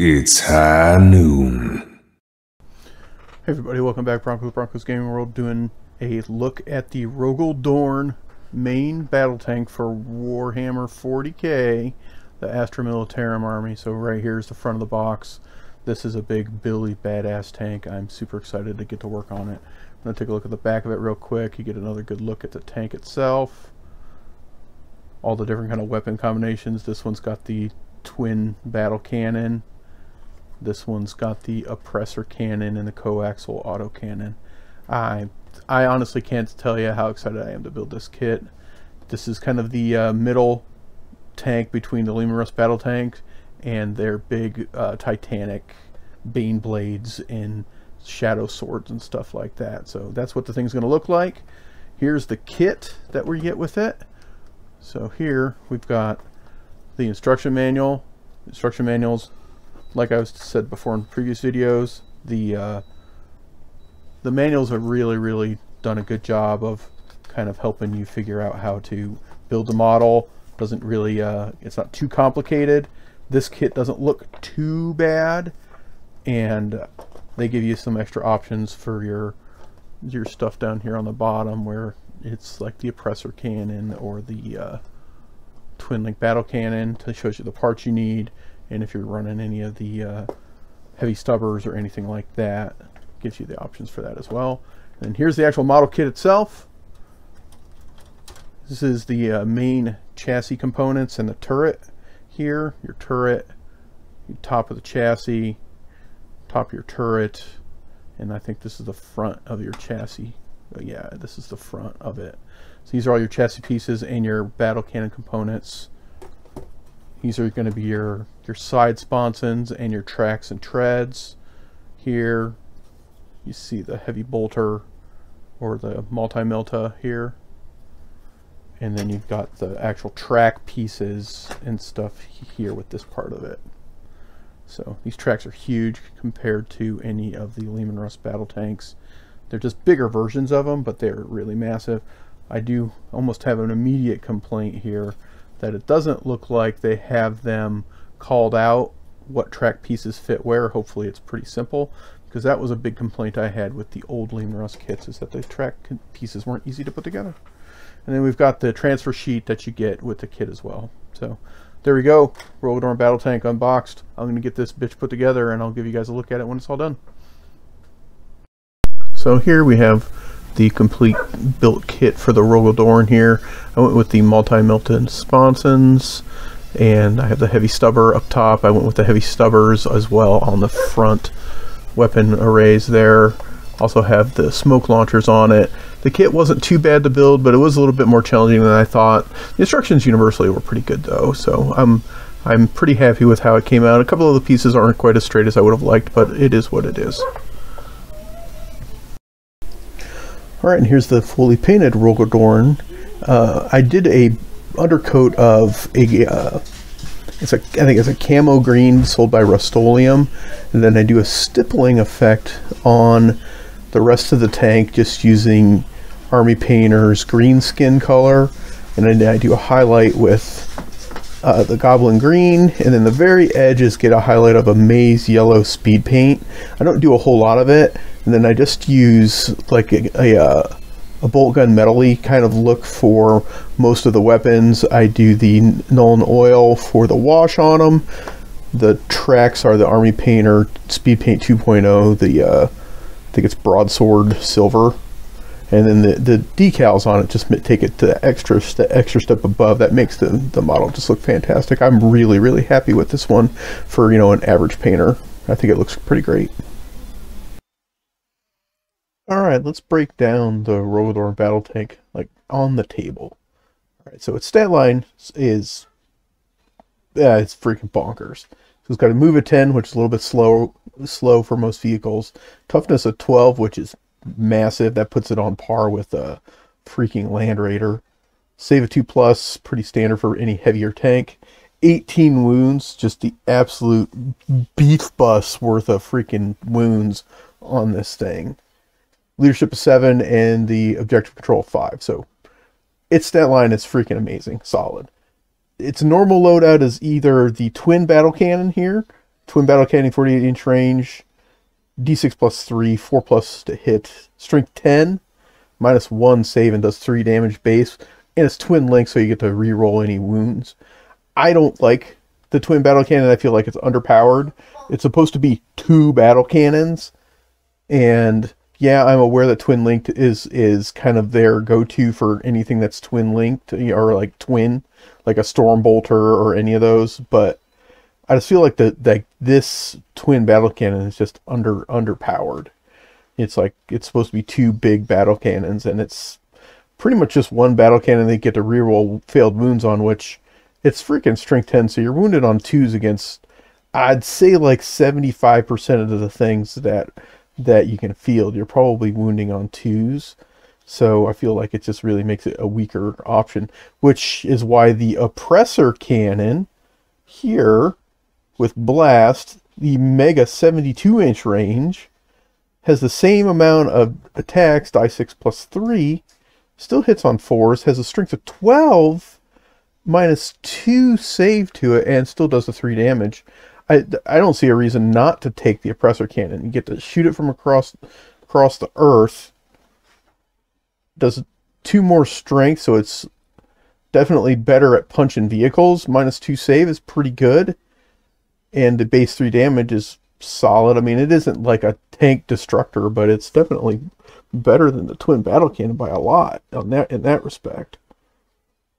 It's high noon. Hey everybody, welcome back Broncos Broncos Gaming World doing a look at the Rogal Dorn main battle tank for Warhammer 40k, the Astra Militarum army. So right here is the front of the box. This is a big Billy badass tank. I'm super excited to get to work on it. I'm going to take a look at the back of it real quick. You get another good look at the tank itself. All the different kind of weapon combinations. This one's got the twin battle cannon. This one's got the oppressor cannon and the coaxial auto cannon. I I honestly can't tell you how excited I am to build this kit. This is kind of the uh, middle tank between the Leman battle tank and their big uh, Titanic Bane blades and shadow swords and stuff like that. So that's what the thing's going to look like. Here's the kit that we get with it. So here we've got the instruction manual. Instruction manuals like I said before in previous videos, the uh, the manuals have really, really done a good job of kind of helping you figure out how to build the model. Doesn't really, uh, it's not too complicated. This kit doesn't look too bad, and they give you some extra options for your your stuff down here on the bottom where it's like the oppressor cannon or the uh, twin link battle cannon to shows you the parts you need and if you're running any of the uh, heavy stubbers or anything like that gives you the options for that as well. And here's the actual model kit itself. This is the uh, main chassis components and the turret here. Your turret your top of the chassis top of your turret and I think this is the front of your chassis. But yeah this is the front of it. So these are all your chassis pieces and your battle cannon components these are going to be your, your side sponsons and your tracks and treads. Here you see the heavy bolter or the multi-melta here. And then you've got the actual track pieces and stuff here with this part of it. So these tracks are huge compared to any of the Leman Russ battle tanks. They're just bigger versions of them, but they're really massive. I do almost have an immediate complaint here that it doesn't look like they have them called out what track pieces fit where. Hopefully it's pretty simple because that was a big complaint I had with the old Leman Russ kits is that the track pieces weren't easy to put together. And then we've got the transfer sheet that you get with the kit as well. So there we go. Rogal Dorn Battle Tank unboxed. I'm going to get this bitch put together and I'll give you guys a look at it when it's all done. So here we have the complete built kit for the Rogal Dorn here. I went with the multi-Milton sponsons and I have the heavy stubber up top. I went with the heavy stubbers as well on the front weapon arrays there. Also have the smoke launchers on it. The kit wasn't too bad to build, but it was a little bit more challenging than I thought. The instructions universally were pretty good though, so I'm I'm pretty happy with how it came out. A couple of the pieces aren't quite as straight as I would have liked, but it is what it is. Alright, and here's the fully painted Rogal Dorn. Uh, I did a undercoat of a, uh, it's a, I think it's a camo green sold by Rust-Oleum, and then I do a stippling effect on the rest of the tank just using Army Painter's green skin color, and then I do a highlight with uh, the Goblin Green, and then the very edges get a highlight of a Maize Yellow Speed Paint. I don't do a whole lot of it, and then I just use like a, a, uh, a bolt gun metally kind of look for most of the weapons. I do the Nuln Oil for the wash on them. The tracks are the Army Painter Speed Paint 2.0, the uh, I think it's Broadsword Silver and then the, the decals on it just take it to the extra st extra step above. That makes the, the model just look fantastic. I'm really really happy with this one for you know an average painter. I think it looks pretty great. All right let's break down the Rogal Dorn battle tank like on the table. All right so its stat line is yeah it's freaking bonkers. So it's got a move of 10 which is a little bit slow slow for most vehicles. Toughness of 12 which is massive. That puts it on par with a freaking Land Raider. Save a 2 plus, pretty standard for any heavier tank. 18 wounds, just the absolute beef bus worth of freaking wounds on this thing. Leadership of 7 and the objective control of 5. So its stat line is freaking amazing, solid. Its normal loadout is either the twin battle cannon here, twin battle cannon, 48 inch range, d6 plus 3, 4 plus to hit, strength 10, minus 1 save and does 3 damage base, and it's twin link so you get to re-roll any wounds. I don't like the twin battle cannon. I feel like it's underpowered. It's supposed to be two battle cannons, and yeah, I'm aware that twin linked is is kind of their go-to for anything that's twin linked or like twin, like a storm bolter or any of those. But I just feel like the that this twin battle cannon is just under underpowered. It's like it's supposed to be two big battle cannons, and it's pretty much just one battle cannon they get to reroll failed wounds on, which it's freaking strength 10, so you're wounded on twos against I'd say like 75% of the things that that you can field, you're probably wounding on twos. So I feel like it just really makes it a weaker option, which is why the oppressor cannon here with blast, the mega 72 inch range, has the same amount of attacks, die 6 plus 3, still hits on 4s, has a strength of 12, minus 2 save to it, and still does the 3 damage. I, I don't see a reason not to take the oppressor cannon. You get to shoot it from across across the earth. Does two more strength, so it's definitely better at punching vehicles. Minus two save is pretty good. And the base three damage is solid. I mean, it isn't like a tank destructor, but it's definitely better than the twin battle cannon by a lot on that in that respect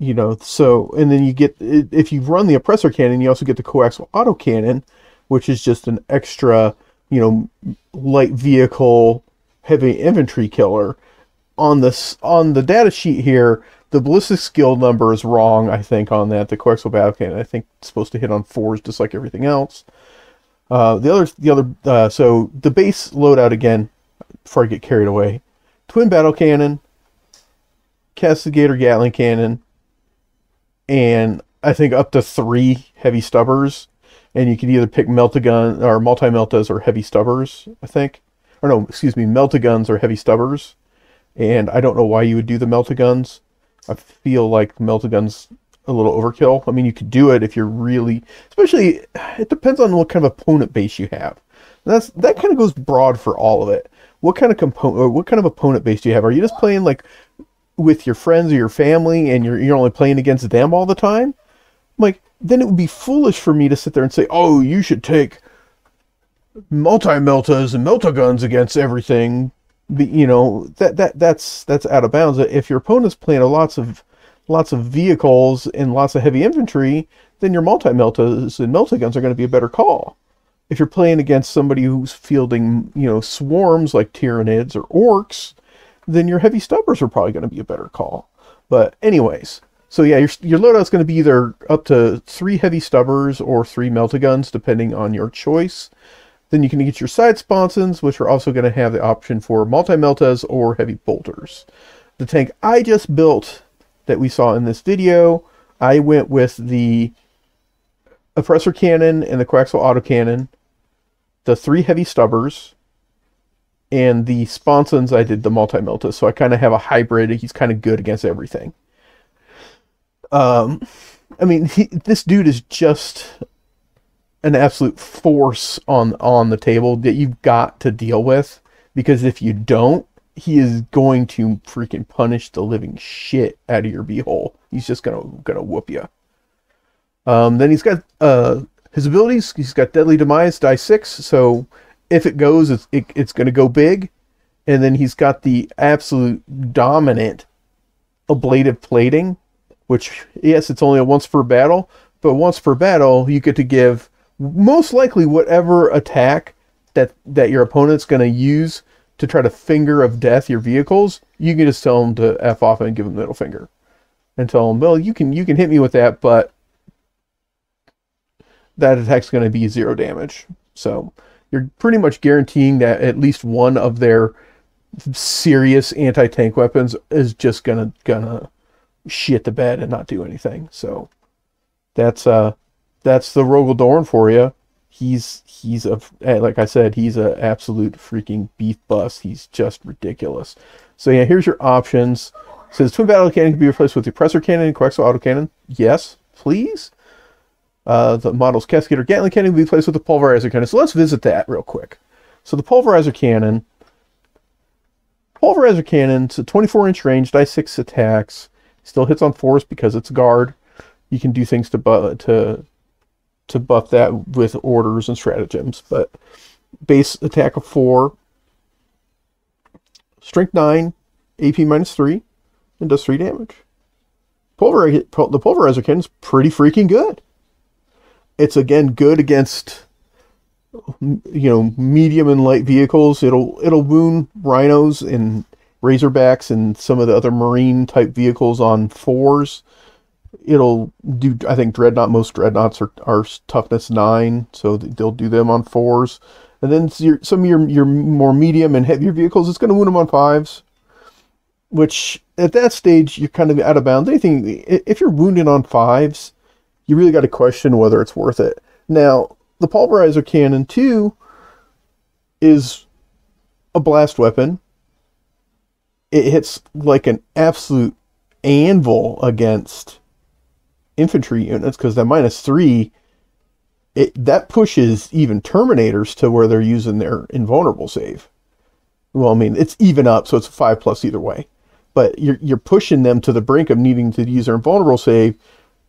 you know so and then you get if you run the oppressor cannon you also get the coaxial auto cannon which is just an extra you know light vehicle heavy infantry killer on this on the data sheet here the ballistic skill number is wrong i think on that the coaxial battle cannon i think it's supposed to hit on fours just like everything else uh, the other the other uh, so the base loadout again before i get carried away twin battle cannon castigator gatling cannon and I think up to three heavy stubbers, and you can either pick meltagun or multi-meltas or heavy stubbers. I think, or no, excuse me, meltaguns or heavy stubbers. And I don't know why you would do the meltaguns. I feel like meltaguns a little overkill. I mean, you could do it if you're really, especially. It depends on what kind of opponent base you have. That's that kind of goes broad for all of it. What kind of component what kind of opponent base do you have? Are you just playing like with your friends or your family and you're you're only playing against them all the time, like then it would be foolish for me to sit there and say, "Oh, you should take multi-meltas and melta-guns against everything." You know, that that that's that's out of bounds. If your opponent's playing lots of lots of vehicles and lots of heavy infantry, then your multi-meltas and melta-guns are going to be a better call. If you're playing against somebody who's fielding, you know, swarms like Tyranids or orcs, then your heavy stubbers are probably going to be a better call. But anyways, so yeah, your, your loadout's going to be either up to three heavy stubbers or three meltaguns, depending on your choice. Then you can get your side sponsons, which are also going to have the option for multi-meltas or heavy bolters. The tank I just built that we saw in this video, I went with the oppressor cannon and the coaxial autocannon, the three heavy stubbers, and the sponsons I did the multi-melta, so I kind of have a hybrid. He's kind of good against everything. Um, I mean, he, this dude is just an absolute force on on the table that you've got to deal with because if you don't, he is going to freaking punish the living shit out of your beehole. He's just gonna gonna whoop you. Um, then he's got uh his abilities. He's got deadly demise, die six, so if it goes, it's, it, it's going to go big. And then he's got the absolute dominant ablative plating, which, yes, it's only a once per battle, but once per battle, you get to give most likely whatever attack that, that your opponent's going to use to try to finger of death your vehicles, you can just tell them to F off and give them the middle finger. And tell them, well, you can you can hit me with that, but that attack's going to be zero damage. So you're pretty much guaranteeing that at least one of their serious anti-tank weapons is just gonna gonna shit the bed and not do anything. So that's uh that's the Rogal Dorn for you. He's he's a eh, like I said, he's an absolute freaking beef bust. He's just ridiculous. So yeah, here's your options. It says twin battle cannon can be replaced with the oppressor cannon and coaxial autocannon. Yes, please. Uh, the model's Castigator Gatling Cannon can be replaced with the Pulverizer Cannon. So let's visit that real quick. So the Pulverizer Cannon, Pulverizer Cannon, a 24 inch range, die 6 attacks, still hits on force because it's guard. You can do things to to to buff that with orders and stratagems, but base attack of 4, strength 9, AP minus 3, and does 3 damage. The Pulverizer Cannon is pretty freaking good. It's again good against you know medium and light vehicles. It'll it'll wound rhinos and razorbacks and some of the other marine type vehicles on fours. It'll do I think dreadnought most dreadnoughts are, are toughness nine, so they'll do them on fours. And then some of your your more medium and heavier vehicles, it's going to wound them on fives. Which at that stage you're kind of out of bounds. Anything if you're wounded on fives, you really got to question whether it's worth it. Now the pulverizer cannon too is a blast weapon. It hits like an absolute anvil against infantry units because that minus three, it that pushes even Terminators to where they're using their invulnerable save. Well, I mean it's even up, so it's a five plus either way. But you're you're pushing them to the brink of needing to use their invulnerable save.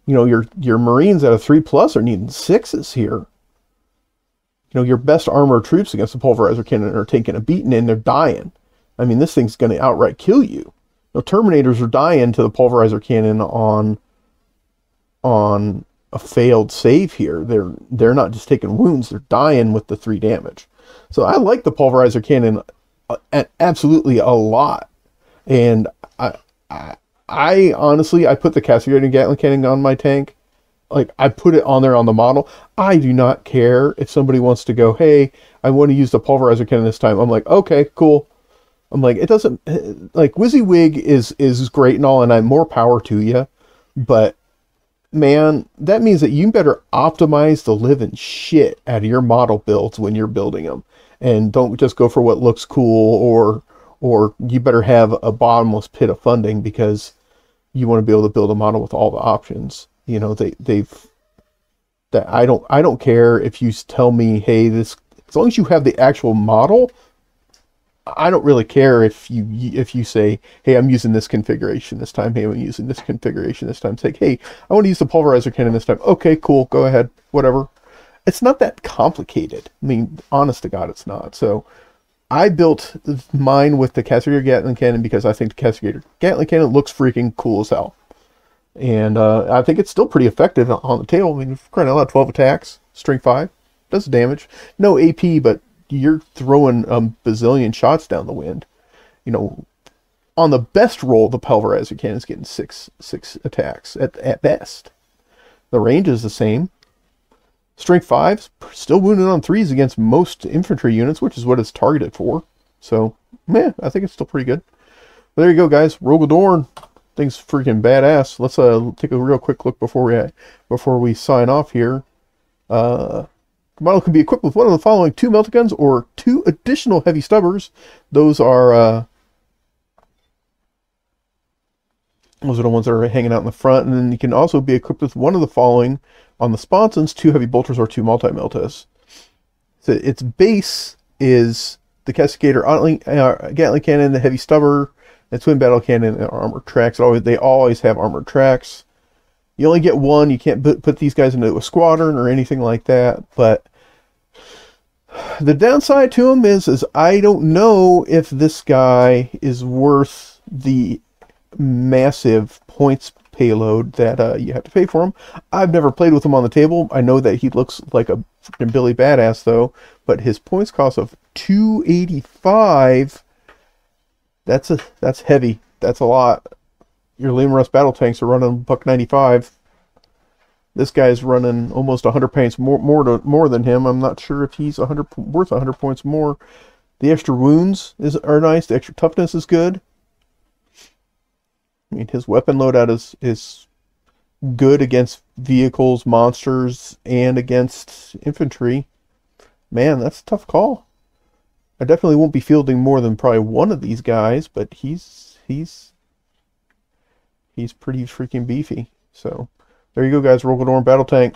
You know, your your Marines at a three plus are needing sixes here you know, your best armored troops against the pulverizer cannon are taking a beating and they're dying. I mean, this thing's going to outright kill you. know, Terminators are dying to the pulverizer cannon on on a failed save here. They're they're not just taking wounds; they're dying with the three damage. So I like the pulverizer cannon uh, absolutely a lot, and I, I I honestly I put the Castigator Gatling cannon on my tank like I put it on there on the model. I do not care if somebody wants to go, hey, I want to use the pulverizer cannon this time. I'm like, okay, cool. I'm like, it doesn't like WYSIWYG is is great and all, and I'm more power to you, but man, that means that you better optimize the living shit out of your model builds when you're building them, and don't just go for what looks cool or or you better have a bottomless pit of funding because you want to be able to build a model with all the options. You know they they've that I don't I don't care if you tell me hey this as long as you have the actual model I don't really care if you if you say hey I'm using this configuration this time. Hey I'm using this configuration this time. Say hey I want to use the pulverizer cannon this time. Okay cool go ahead whatever. It's not that complicated. I mean honest to God it's not. So I built mine with the Castigator Gatling cannon because I think the Castigator Gatling cannon looks freaking cool as hell. And uh, I think it's still pretty effective on the table. I mean, crying out 12 attacks, strength 5, does damage. No AP, but you're throwing a bazillion shots down the wind. You know, on the best roll, the Pulverizer cannon is getting six six attacks at, at best. The range is the same. Strength 5, still wounded on 3s against most infantry units, which is what it's targeted for. So, man, I think it's still pretty good. But there you go, guys. Rogal Dorn thing's freaking badass. Let's uh take a real quick look before we before we sign off here. Uh, the model can be equipped with one of the following: two melta guns or two additional heavy stubbers. Those are uh, those are the ones that are hanging out in the front, and then you can also be equipped with one of the following on the sponsons: two heavy bolters or two multi meltas. So its base is the Castigator uh, Gatling cannon, the heavy stubber, the twin battle cannon and armored tracks. Always they always have armored tracks. You only get one. You can't put, put these guys into a squadron or anything like that. But the downside to him is, is I don't know if this guy is worth the massive points payload that uh, you have to pay for him. I've never played with him on the table. I know that he looks like a freaking Billy Badass though, but his points cost of 285 that's a that's heavy. That's a lot. Your Leman Russ battle tanks are running buck 95. This guy's running almost 100 points more more to, more than him. I'm not sure if he's 100 worth 100 points more. The extra wounds is are nice. The extra toughness is good. I mean, his weapon loadout is is good against vehicles, monsters, and against infantry. Man, that's a tough call. I definitely won't be fielding more than probably one of these guys, but he's he's he's pretty freaking beefy. So there you go, guys. Rogal Dorn Battle Tank.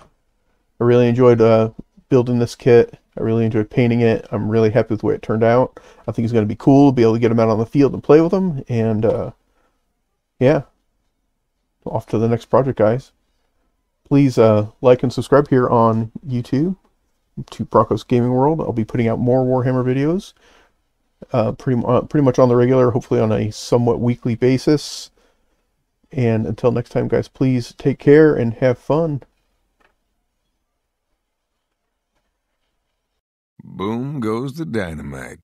I really enjoyed uh, building this kit. I really enjoyed painting it. I'm really happy with the way it turned out. I think it's going to be cool to be able to get them out on the field and play with them. And uh, yeah, off to the next project, guys. Please uh, like and subscribe here on YouTube to Broncos Gaming World. I'll be putting out more Warhammer videos, uh, pretty pretty much on the regular, hopefully on a somewhat weekly basis. And until next time, guys, please take care and have fun. Boom goes the dynamite.